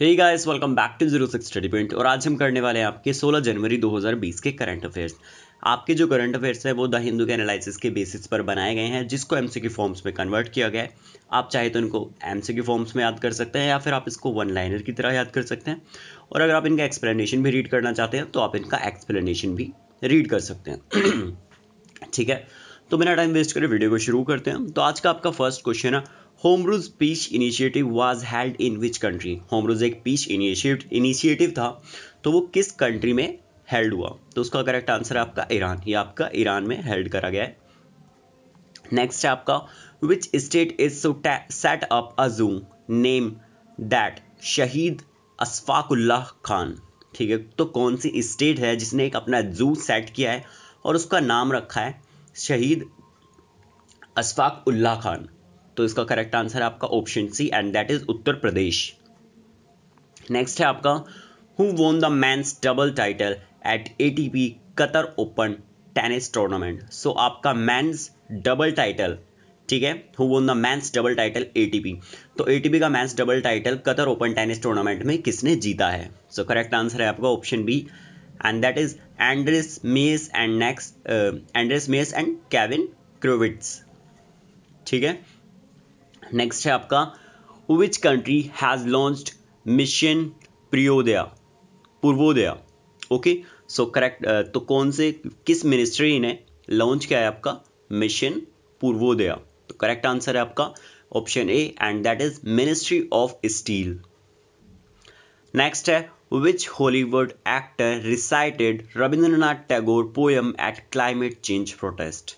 Hey guys welcome back to zero six study point और आज हम करने वाले हैं आपके 16 जनवरी 2020 के करंट अफेयर्स आपके जो करंट अफेयर्स है, वो द हिंदू के एनालिसिस के बेसिस पर बनाए गए हैं, जिसको एमसीक्यू फॉर्म्स में कन्वर्ट किया गया है। आप चाहे तो इनको एमसीक्यू फॉर्म्स में याद कर सकते हैं, या फिर आप इसको वन लाइनर की तरह याद कर सकते हैं। और अगर आप इनका एक्सप्लेनेशन भी रीड करना चाहते हैं तो आप इनका एक्सप्लेनेशन भी रीड कर सकते हैं। ठीक है? तो बिना टाइम वेस्ट करें वीडियो को शुरू करते हैं। तो आज का आपका फ़र्स्ट क्वेश्चन है होमरूज peace initiative was held in which country? होमरूज एक पीच इनिशिएटिव था तो वो किस कंट्री में हेल्ड हुआ? तो उसका करेक्ट आंसर आपका ईरान, ये आपका ईरान में हेल्ड करा गया है। नेक्स्ट है आपका which state is so set up a zoo name that शहीद अशफाकुल्लाह खान। ठीक है तो कौन सी स्टेट है जिसने एक अपना जू सेट किया है और उसका नाम रखा है, शहीद अशफाक उल्लाह खान? तो इसका करेक्ट आंसर है आपका option C and that is Uttar Pradesh next है आपका who won the men's double title at ATP Qatar Open tennis tournament so आपका मैंस डबल टाइटल ठीक है? Who won the men's double title ATP तो ATP का men's double title Qatar Open tennis tournament में किसने जीता है? So correct answer है आपका option B and that is Andreas Mies and next Andreas Mies and Kevin Krawietz ठीक है? नेक्स्ट है आपका which country has launched mission Priyodaya Purvodaya okay so correct तो कौन से, किस मिनिस्ट्री ने लॉन्च किया है आपका मिशन पूर्वोदया तो करेक्ट आंसर है आपका option A and that is ministry of steel next है which Hollywood actor recited Rabindranath Tagore poem at climate change protest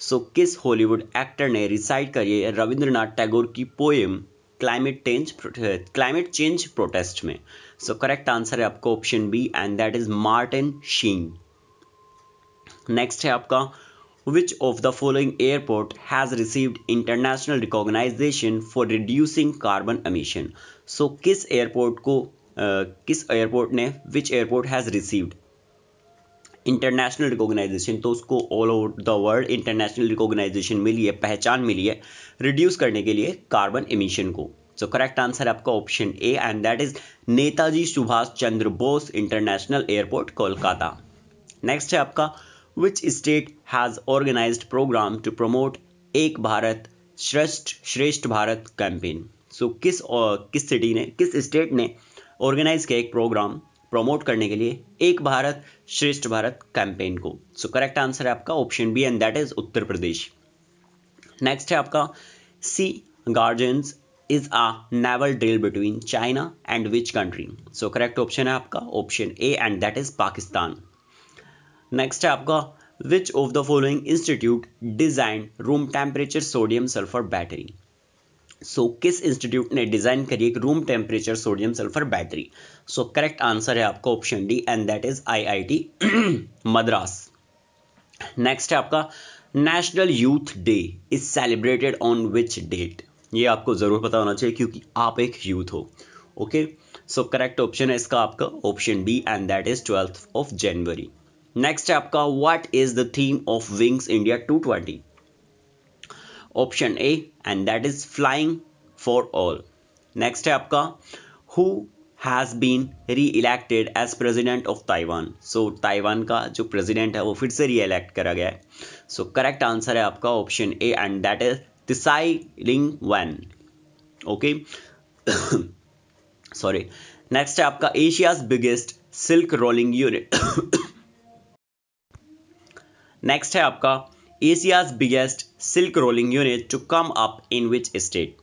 so किस हॉलीवुड एक्टर ने रिसाइट करी है रविंद्रनाथ टैगोर की poem climate change climate change protest में? So correct answer है आपका option B and that is Martin Sheen next है आपका which of the following airport has received international recognition for reducing carbon emission so किस airport को uh, किस airport ने which airport has received international recognition तो उसको all over the world international recognition मिली है, पहचान मिली है रिड्यूस करने के लिए कार्बन इमिशन को। सो करेक्ट आंसर आपका option A and that is Netaji Subhash Chandra Bose international airport Kolkata. Next है आपका which state has organise programme to promote Ek Bharat Shreshtha श्रेष्ठ भारत कैंपेन सो किस किस सिटी ने, किस state ने ऑर्गेनाइज किया एक प्रोग्राम प्रमोट करने के लिए एक भारत श्रेष्ठ भारत कैंपेन को। सो करेक्ट आंसर है आपका option B and that is Uttar Pradesh next है आपका Sea Guardians is a naval drill between China and which country so correct option है आपका option A and that is Pakistan next है आपका which of the following institute design room temperature sodium sulphur battery so so, किस institute ने design करी एक room temperature sodium sulphur battery so correct answer है आपका option D and that is IIT Madras next है आपका national youth day is celebrated on which date ये आपको ज़रूर पता होना चाहिए क्योंकि आप एक यूथ हो ओके सो करेक्ट ऑप्शन है इसका आपका option B and that is twelfth of January next है आपका what is the theme of Wings India 220 option A and that is flying for all next है आपका who has been reelected as president of Taiwan so Taiwan का जो president है, वो फिर से री इलेक्ट करा गया है। सो करेक्ट आंसर है आपका option A and that is Tsai Ing Wen okay sorry next है आपका Asia's biggest silk rolling unit next है आपका Asia's biggest silk rolling unit to come up in which state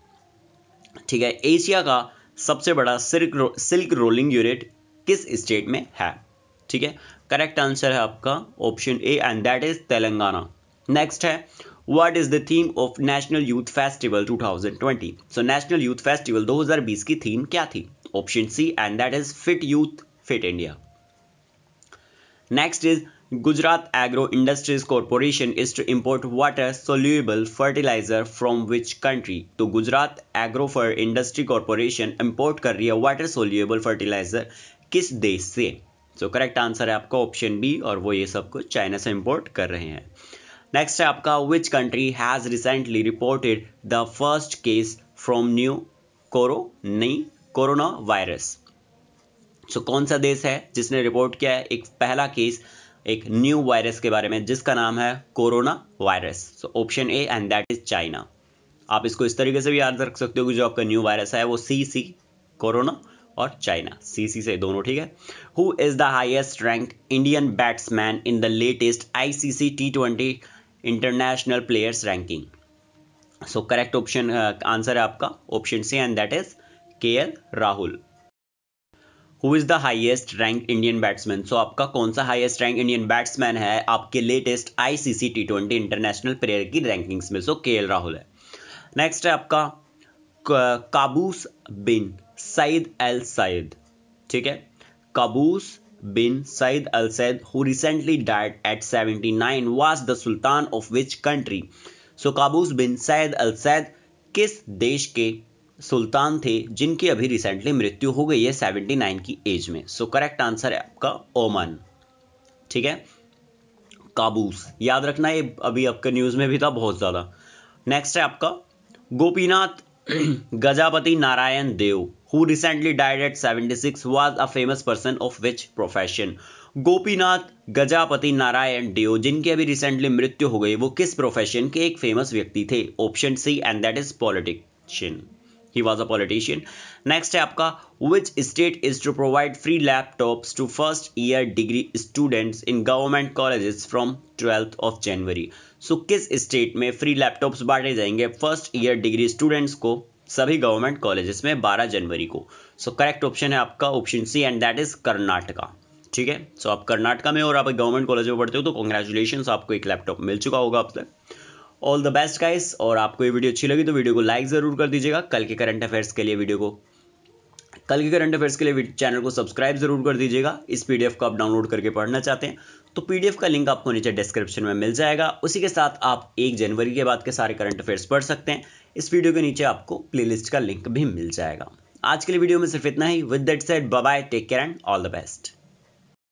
ठीक है Asia का सबसे बड़ा सिल्क रो, सिल्क रोलिंग यूनिट किस स्टेट में है? ठीक है करेक्ट आंसर है आपका option A and that is Telangana next है what is the theme of national youth festival 2020 so national youth festival 2020 की थीम क्या थी? Option C and that is fit youth fit India next is Gujarat Agro Industries Corporation is to import water soluble fertilizer from which country? तो Gujarat agro फर industry corporation import कर रही है water soluble fertiliser किस देश से? सो correct answer है आपका ऑप्शन बी और वो ये सब कुछ चाइना से इंपोर्ट कर रहे हैं। नेक्स्ट है आपका which country has recently reported the first case from new कोरो नई कोरोना वायरस सो कौन सा देश है जिसने रिपोर्ट किया है? एक पहला केस एक न्यू वायरस के बारे में, जिसका नाम है corona virus so option A and that is China आप इसको इस तरीके से भी याद रख सकते हो कि जो आपका न्यू वायरस है, वो सी सी कोरोना और चाइना सी सी से दोनों, ठीक है? Who is the highest rank Indian batsman in the latest ICC T twenty international players ranking so correct option answer है आपका option C and that is K L Rahul who is the highest rank Indian batsman so आपका कौन सा highest rank Indian batsman है? आपके latest ICC T twenty international player की rankings में। So K L Rahul है। नेक्स्ट है आपका Qaboos bin Said Al Said ठीक है? Qaboos bin Said Al Said, who recently died at 79, was the Sultan of which country? So Qaboos bin Said Al Said किस देश के सुल्तान थे, जिनकी अभी रिसेंटली मृत्यु हो गई है 79 की एज में। सो करेक्ट आंसर है आपका ओमान। ठीक है? काबूस। याद रखना ये अभी आपके न्यूज़ में भी था बहुत ज़्यादा। नेक्स्ट है आपका गोपीनाथ गजापति नारायण देव, who recently died at 76 was a famous person of which profession? Gopinath Gajapati Narayan Deo, जिनकी अभी रिसेंटली मृत्यु हो गई, वो किस प्रोफेशन के एक फ़ेमस व्यक्ति थे? Option C and that is politician he was a politician next है आपका which state is to provide free laptops to first year degree students in government colleges from twelfth of January so किस state में free laptops बांटे जाएँगे first year degree students को सभी government colleges में 12 जनवरी को? सो करेक्ट ऑप्शन है आपका option C and that is Karnataka ठीक है? सो आप कर्नाटका में और आप गवर्नमेंट कॉलेज में पढ़ते हो तो कॉन्ग्रेचुलेशन आपको एक लैपटॉप मिल चुका होगा आपसे ऑल द बेस्ट गाइस और आपको ये वीडियो अच्छी लगी तो वीडियो को लाइक ज़रूर कर दीजिएगा। कल के करंट अफेयर्स के लिए वीडियो को कल के करंट अफेयर्स के लिए चैनल को सब्सक्राइब ज़रूर कर दीजिएगा। इस पीडीएफ को आप डाउनलोड करके पढ़ना चाहते हैं तो पीडीएफ का लिंक आपको नीचे डिस्क्रिप्शन में मिल जाएगा। उसी के साथ आप एक जनवरी के बाद के सारे करंट अफेयर्स पढ़ सकते हैं। इस वीडियो के नीचे आपको प्लेलिस्ट का लिंक भी मिल जाएगा। आज के लिए वीडियो में सिर्फ़ इतना ही। With that set bye take care and all the best